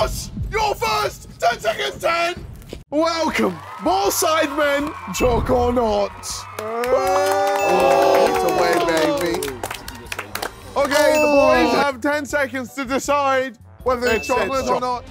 Josh, you're first. 10 seconds, 10. Welcome, more sidemen, choc or not. Oh, it's away, baby. Okay, the oh. boys have 10 seconds to decide whether they're it's or not.